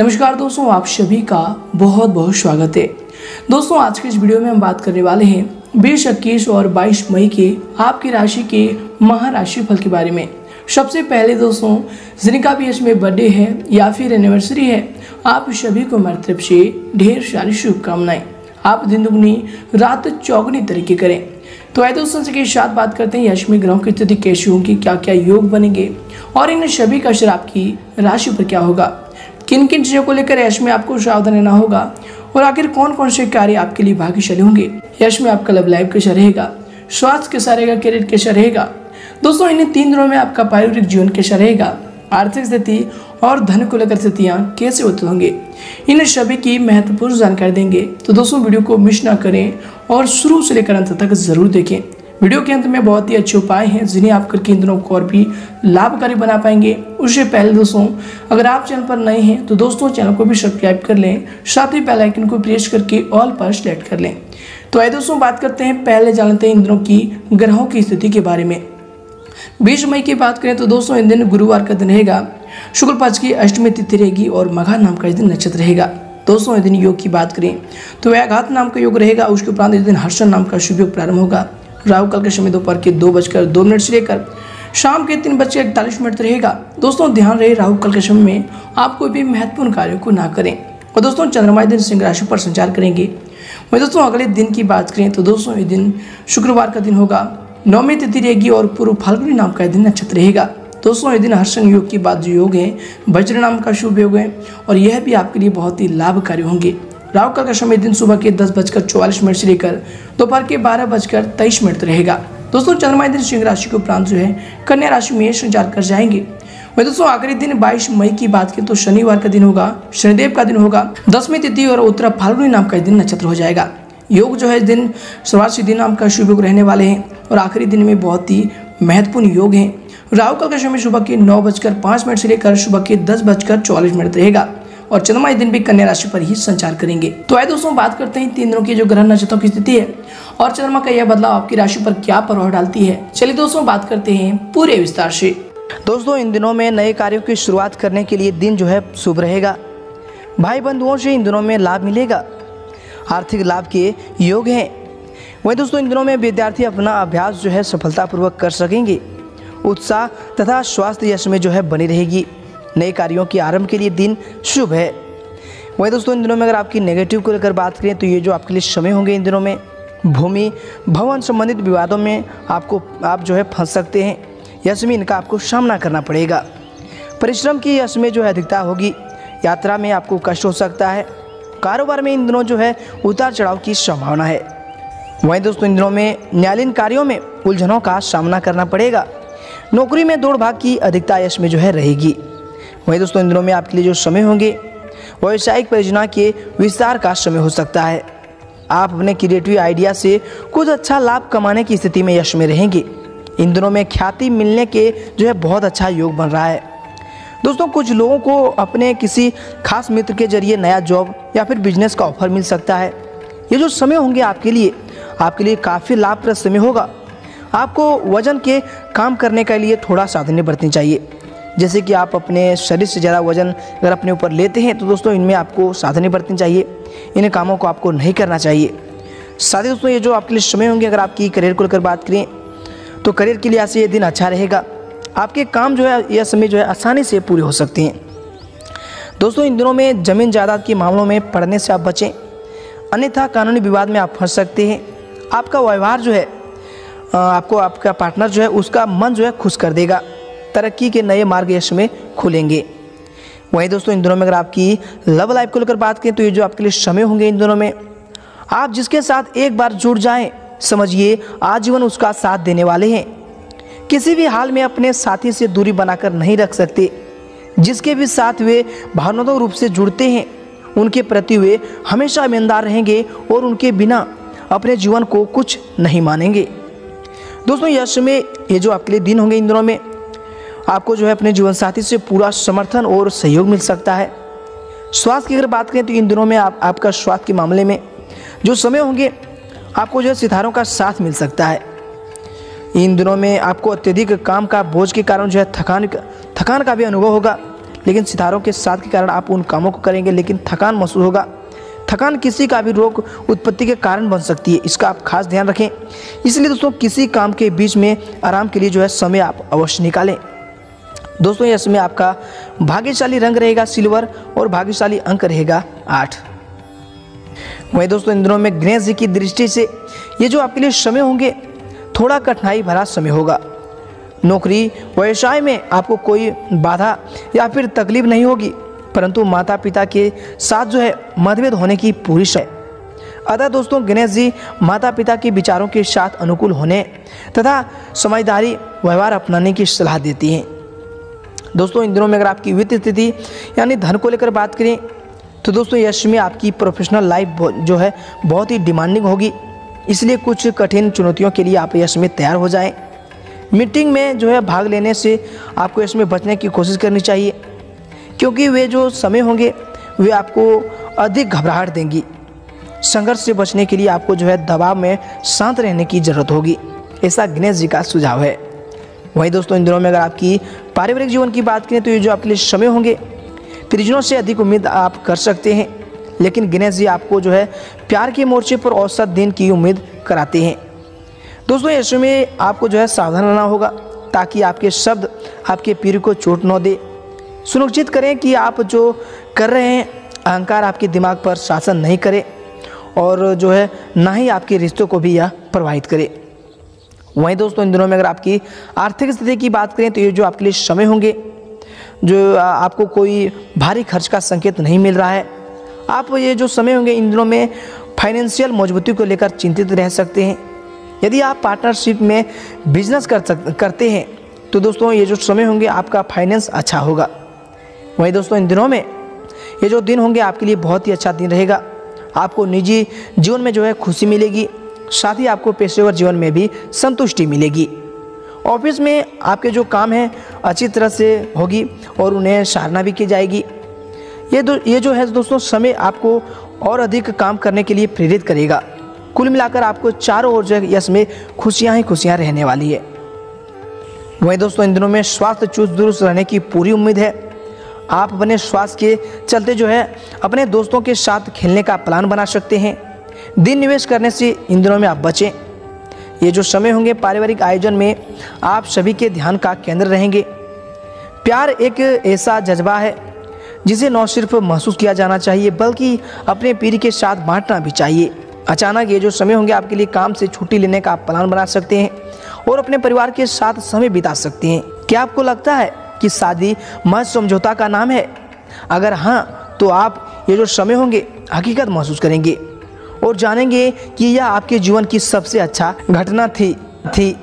नमस्कार दोस्तों, आप सभी का बहुत बहुत स्वागत है। दोस्तों, आज के इस वीडियो में हम बात करने वाले हैं बीस इक्कीस और बाईस मई के आपकी राशि के महाराशि फल के बारे में। सबसे पहले दोस्तों, जिनका भी इसमें बर्थडे है या फिर एनिवर्सरी है, आप सभी को मेरी तरफ़ से ढेर सारी शुभकामनाएँ। आप दिन दुगनी, रात चौगनी तरीके करें। तो आए दोस्तों के साथ बात करते हैं। यश में ग्रहों की स्थिति कैसी होगी? क्या क्या योग बनेंगे? और इन सभी का असर आपकी राशि पर क्या होगा? किन किन चीज़ों को लेकर यश में आपको सावधान रहना होगा? और आखिर कौन कौन से कार्य आपके लिए भाग्यशाली होंगे? यश में आपका लव लाइफ कैसा रहेगा? स्वास्थ्य कैसा रहेगा? करियर कैसा रहेगा? दोस्तों इन तीन दिनों में आपका पारिवारिक जीवन कैसा रहेगा? आर्थिक स्थिति और धन को लेकर स्थितियाँ कैसे उत्पन्न होंगे? इन सभी की महत्वपूर्ण जानकारी देंगे। तो दोस्तों, वीडियो को मिस ना करें और शुरू से लेकर अंत तक ज़रूर देखें। वीडियो के अंत में बहुत ही अच्छे उपाय हैं जिन्हें आप करके इन दिनों को और भी लाभकारी बना पाएँगे। उससे पहले दोस्तों, अगर आप चैनल पर नए हैं तो दोस्तों चैनल को भी सब्सक्राइब कर लें, साथ ही बेल आइकन को प्रेस करके ऑल पर सेलेक्ट कर लें। तो आइए दोस्तों, बात करते हैं पहले जानते हैं इन दिनों की ग्रहों की स्थिति के बारे में। बीस मई की बात करें तो दोस्तों, इन दिन गुरुवार का दिन रहेगा, शुक्ल पक्ष की अष्टमी तिथि रहेगी और मघा नाम का इस दिन नक्षत्र रहेगा। दोस्तों इस दिन योग की बात करें तो व्याघात नाम का योग रहेगा, उसके उपरांत इस दिन हर्षण नाम का शुभ योग प्रारंभ होगा। राहु काल के समय दोपहर के दो बजकर दो मिनट से लेकर शाम के तीन बजकर इकतालीस मिनट रहेगा। दोस्तों, ध्यान रहे राहु काल के समय में आप कोई भी महत्वपूर्ण कार्यों को ना करें। और दोस्तों, चंद्रमा दिन सिंह राशि पर संचार करेंगे। वही दोस्तों, अगले दिन की बात करें तो दोस्तों, ये दिन शुक्रवार का दिन होगा। नौमी तिथि रहेगी और पूर्व फाल्गुनी नाम का दिन नक्षत्र रहेगा। दोस्तों, ये दिन हर्षण योग की बात जो योग है, वज्र नाम का शुभ योग है और यह भी आपके लिए बहुत ही लाभकारी होंगे। राहु का समय दिन सुबह के दस बजकर चौवालीस मिनट से लेकर दोपहर के बारह बजकर तेईस मिनट रहेगा। दोस्तों, चंद्रमा दिन सिंह राशि के उपरांत जो है, कन्या राशि में संचार कर जाएँगे। वही दोस्तों, आखिरी दिन 22 मई की बात करें तो शनिवार का दिन होगा, शनिदेव का दिन होगा, दसवीं तिथि और उत्तरा फाल्गुनी नाम का दिन नक्षत्र हो जाएगा। योग जो है, इस दिन सर्वात सिद्धि नाम का शुभ योग रहने वाले हैं और आखिरी दिन में बहुत ही महत्वपूर्ण योग हैं। राहु का समय सुबह के नौ बजकर पाँच मिनट से लेकर सुबह के दस बजकर चौवालीस मिनट रहेगा। और चंद्रमा इस दिन भी कन्या राशि पर ही संचार करेंगे। तो आए दोस्तों, बात करते हैं तीन दिनों की जो ग्रह नक्षत्रों की स्थिति है और चंद्रमा का यह बदलाव आपकी राशि पर क्या प्रभाव डालती है। चलिए दोस्तों, बात करते हैं पूरे विस्तार से। दोस्तों, इन दिनों में नए कार्यों की शुरुआत करने के लिए दिन जो है शुभ रहेगा। भाई बंधुओं से इन दिनों में लाभ मिलेगा। आर्थिक लाभ के योग हैं। वहीं दोस्तों, इन दिनों में विद्यार्थी अपना अभ्यास जो है सफलतापूर्वक कर सकेंगे। उत्साह तथा स्वास्थ्य यश में जो है बनी रहेगी। नए कार्यों के आरंभ के लिए दिन शुभ है। वही दोस्तों, इन दिनों में अगर आपकी नेगेटिव को लेकर बात करें तो ये जो आपके लिए समय होंगे इन दिनों में, भूमि, भवन संबंधित विवादों में आपको, आप जो है फंस सकते हैं। यश में इनका आपको सामना करना पड़ेगा। परिश्रम की यश में जो है अधिकता होगी। यात्रा में आपको कष्ट हो सकता है। कारोबार में इन दिनों जो है उतार चढ़ाव की संभावना है। वहीं दोस्तों, इन दिनों में न्यायालयीन कार्यों में उलझनों का सामना करना पड़ेगा। नौकरी में दौड़ भाग की अधिकता यश में जो है रहेगी। वहीं दोस्तों, इन दिनों में आपके लिए जो समय होंगे व्यावसायिक परियोजना के विस्तार का समय हो सकता है। आप अपने क्रिएटिव आइडिया से कुछ अच्छा लाभ कमाने की स्थिति में यश में रहेंगे। इन दिनों में ख्याति मिलने के जो है बहुत अच्छा योग बन रहा है। दोस्तों, कुछ लोगों को अपने किसी खास मित्र के ज़रिए नया जॉब या फिर बिज़नेस का ऑफ़र मिल सकता है। ये जो समय होंगे आपके लिए आपके लिए काफ़ी लाभप्रद समय होगा। आपको वज़न के काम करने के लिए थोड़ा सावधानी बरतनी चाहिए। जैसे कि आप अपने शरीर से ज़्यादा वज़न अगर अपने ऊपर लेते हैं तो दोस्तों इनमें आपको सावधानी बरतनी चाहिए। इन कामों को आपको नहीं करना चाहिए। साथ ही दोस्तों, ये जो आपके लिए समय होंगे, अगर आपकी करियर को लेकर बात करें तो करियर के लिए ऐसे ये दिन अच्छा रहेगा। आपके काम जो है यह समय जो है, आसानी से पूरे हो सकते हैं। दोस्तों, इन दिनों में ज़मीन जायदाद के मामलों में पढ़ने से आप बचें। अन्यथा कानूनी विवाद में आप फंस सकते हैं। आपका व्यवहार जो है आपको आपका पार्टनर जो है, उसका मन जो है खुश कर देगा। तरक्की के नए मार्ग यश में खुलेंगे। वहीं दोस्तों, इन दिनों में अगर आपकी लव लाइफ को लेकर बात करें तो ये जो आपके लिए समय होंगे इन दिनों में, आप जिसके साथ एक बार जुड़ जाएँ, समझिए आजीवन उसका साथ देने वाले हैं। किसी भी हाल में अपने साथी से दूरी बनाकर नहीं रख सकते। जिसके भी साथ वे भावनात्मक रूप से जुड़ते हैं, उनके प्रति वे हमेशा ईमानदार रहेंगे और उनके बिना अपने जीवन को कुछ नहीं मानेंगे। दोस्तों, यश में ये जो आपके लिए दिन होंगे इन दिनों में आपको जो है अपने जीवन साथी से पूरा समर्थन और सहयोग मिल सकता है। स्वास्थ्य की अगर बात करें तो इन दिनों में आप, आपका स्वास्थ्य के मामले में जो समय होंगे, आपको जो है सितारों का साथ मिल सकता है। इन दिनों में आपको अत्यधिक काम का बोझ के कारण जो है थकान थकान का भी अनुभव होगा, लेकिन सितारों के साथ के कारण आप उन कामों को करेंगे, लेकिन थकान महसूस होगा। थकान किसी का भी रोग उत्पत्ति के कारण बन सकती है, इसका आप खास ध्यान रखें। इसलिए दोस्तों, किसी काम के बीच में आराम के लिए जो है समय आप अवश्य निकालें। दोस्तों, यह समय आपका भाग्यशाली रंग रहेगा, सिल्वर और भाग्यशाली अंक रहेगा आठ। वही दोस्तों, इन दिनों में गणेश जी की दृष्टि से ये जो आपके लिए समय होंगे, थोड़ा कठिनाई भरा समय होगा। नौकरी, व्यवसाय में आपको कोई बाधा या फिर तकलीफ़ नहीं होगी, परंतु माता पिता के साथ जो है, मतभेद होने की पूरी है अतः दोस्तों, गणेश जी माता पिता के विचारों के साथ अनुकूल होने तथा समझदारी, व्यवहार अपनाने की सलाह देती हैं। दोस्तों, इन दिनों में अगर आपकी वित्त स्थिति यानी धन को लेकर बात करें तो दोस्तों, यश में आपकी प्रोफेशनल लाइफ जो है, बहुत ही डिमांडिंग होगी। इसलिए कुछ कठिन चुनौतियों के लिए आप यश में तैयार हो जाएँ। मीटिंग में जो है, भाग लेने से आपको इसमें बचने की कोशिश करनी चाहिए, क्योंकि वे जो समय होंगे, वे आपको अधिक घबराहट देंगी। संघर्ष से बचने के लिए आपको जो है, दबाव में शांत रहने की ज़रूरत होगी। ऐसा गणेश जी का सुझाव है। वहीं दोस्तों, इन दिनों में अगर आपकी पारिवारिक जीवन की बात करें तो ये जो आपके लिए समय होंगे, परिजनों से अधिक उम्मीद आप कर सकते हैं। लेकिन गणेश जी आपको जो है, प्यार के मोर्चे पर औसत दिन की उम्मीद कराते हैं। दोस्तों, ऐसे में आपको जो है सावधान रहना होगा, ताकि आपके शब्द आपके पीर को चोट न दे। सुनिश्चित करें कि आप जो कर रहे हैं, अहंकार आपके दिमाग पर शासन नहीं करे और जो है, ना ही आपके रिश्तों को भी यह प्रभावित करे। वहीं दोस्तों, इन दिनों में अगर आपकी आर्थिक स्थिति की बात करें तो ये जो आपके लिए समय होंगे, जो आपको कोई भारी खर्च का संकेत नहीं मिल रहा है। आप ये जो समय होंगे, इन दिनों में फाइनेंशियल मजबूती को लेकर चिंतित रह सकते हैं। यदि आप पार्टनरशिप में बिज़नेस कर सक, करते हैं तो दोस्तों, ये जो समय होंगे, आपका फाइनेंस अच्छा होगा। वहीं दोस्तों, इन दिनों में ये जो दिन होंगे, आपके लिए बहुत ही अच्छा दिन रहेगा। आपको निजी जीवन में जो है खुशी मिलेगी। साथ ही आपको पेशेवर जीवन में भी संतुष्टि मिलेगी। ऑफ़िस में आपके जो काम हैं, अच्छी तरह से होगी और उन्हें सराहना भी की जाएगी। ये दो, ये जो है दोस्तों, समय आपको और अधिक काम करने के लिए प्रेरित करेगा। कुल मिलाकर आपको चारों ओर जो है इसमें खुशियाँ ही खुशियाँ रहने वाली है। वहीं दोस्तों, इन दिनों में स्वास्थ्य चुस्त दुरुस्त रहने की पूरी उम्मीद है। आप अपने स्वास्थ्य के चलते जो है, अपने दोस्तों के साथ खेलने का प्लान बना सकते हैं। दिन निवेश करने से इन दिनों में आप बचें। ये जो समय होंगे पारिवारिक आयोजन में, आप सभी के ध्यान का केंद्र रहेंगे। प्यार एक ऐसा जज्बा है, जिसे न सिर्फ़ महसूस किया जाना चाहिए, बल्कि अपने पीढ़ी के साथ बांटना भी चाहिए। अचानक ये जो समय होंगे, आपके लिए काम से छुट्टी लेने का आप प्लान बना सकते हैं और अपने परिवार के साथ समय बिता सकते हैं। क्या आपको लगता है कि शादी महज समझौता का नाम है? अगर हाँ तो आप ये जो समय होंगे, हकीकत महसूस करेंगे। और जानेंगे कि यह आपके जीवन की सबसे अच्छा घटना थी थी।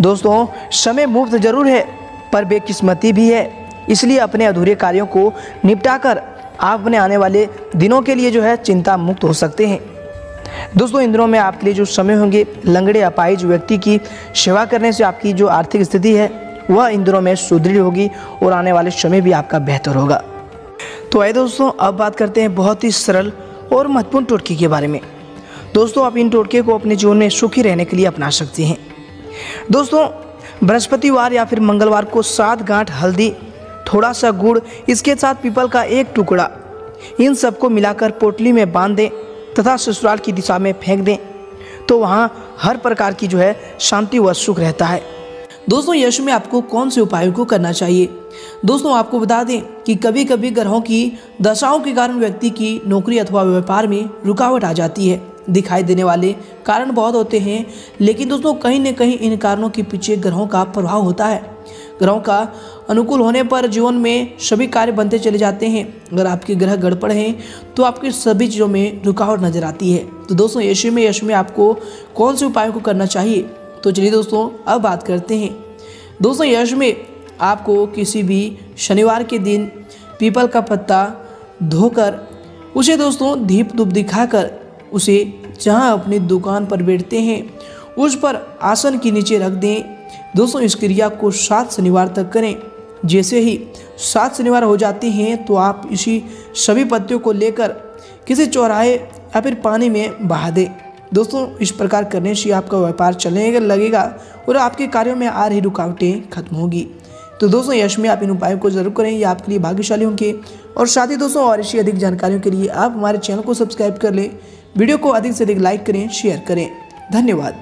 दोस्तों, समय मुफ़्त ज़रूर है, पर बेकिस्मती भी है। इसलिए अपने अधूरे कार्यों को निपटाकर आप अपने आने वाले दिनों के लिए जो है चिंता मुक्त हो सकते हैं। दोस्तों, इन दिनों में आपके लिए जो समय होंगे, लंगड़े अपाइज व्यक्ति की सेवा करने से आपकी जो आर्थिक स्थिति है, वह इन दिनों में सुदृढ़ होगी और आने वाले समय भी आपका बेहतर होगा। तो आए दोस्तों, अब बात करते हैं बहुत ही सरल और महत्वपूर्ण टोटके के बारे में। दोस्तों, आप इन टोटके को अपने जीवन में सुखी रहने के लिए अपना सकते हैं। दोस्तों, बृहस्पतिवार या फिर मंगलवार को सात गांठ हल्दी थोड़ा सा गुड़, इसके साथ पीपल का एक टुकड़ा, इन सबको मिलाकर पोटली में बाँध दें तथा ससुराल की दिशा में फेंक दें तो वहाँ हर प्रकार की जो है शांति व सुख रहता है। दोस्तों, यश में आपको कौन से उपायों को करना चाहिए? दोस्तों, आपको बता दें कि कभी कभी ग्रहों की दशाओं के कारण व्यक्ति की नौकरी अथवा व्यापार में रुकावट आ जाती है। दिखाई देने वाले कारण बहुत होते हैं, लेकिन दोस्तों कहीं न कहीं इन कारणों के पीछे ग्रहों का प्रभाव होता है। ग्रहों का अनुकूल होने पर जीवन में सभी कार्य बनते चले जाते हैं। अगर आपके ग्रह गड़बड़ हैं तो आपकी सभी चीज़ों में रुकावट नज़र आती है। तो दोस्तों, यश में यश में आपको कौन से उपायों को करना चाहिए? तो चलिए दोस्तों, अब बात करते हैं। दोस्तों, यश में आपको किसी भी शनिवार के दिन पीपल का पत्ता धोकर उसे दोस्तों धीप धूप दिखाकर उसे जहाँ अपनी दुकान पर बैठते हैं, उस पर आसन के नीचे रख दें। दोस्तों, इस क्रिया को सात शनिवार तक करें। जैसे ही सात शनिवार हो जाते हैं तो आप इसी सभी पत्तियों को लेकर किसी चौराहे या फिर पानी में बहा दें। दोस्तों, इस प्रकार करने से आपका व्यापार चलने लगेगा और आपके कार्यों में आ रही रुकावटें खत्म होगी। तो दोस्तों, यश में आप इन उपायों को ज़रूर करें। ये आपके लिए भाग्यशाली होंगे। और साथ ही दोस्तों, और इसी अधिक जानकारियों के लिए आप हमारे चैनल को सब्सक्राइब कर लें। वीडियो को अधिक से अधिक लाइक करें शेयर करें। धन्यवाद।